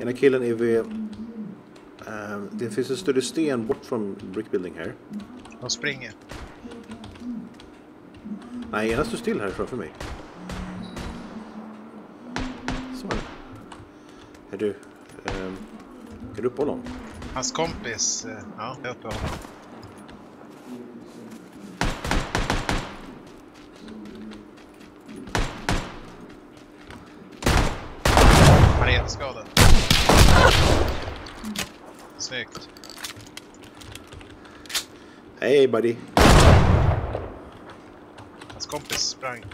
Ena killen är vid... eh, det finns en större sten bort från brickbuilding här. De springer. Nej, ena står still här framför mig. Så. Är du... ehm, är du uppe honom? Hans kompis, eh, ja, jag är uppe honom. Han är jätteskadad. Hej buddy! Hans kompis sprang.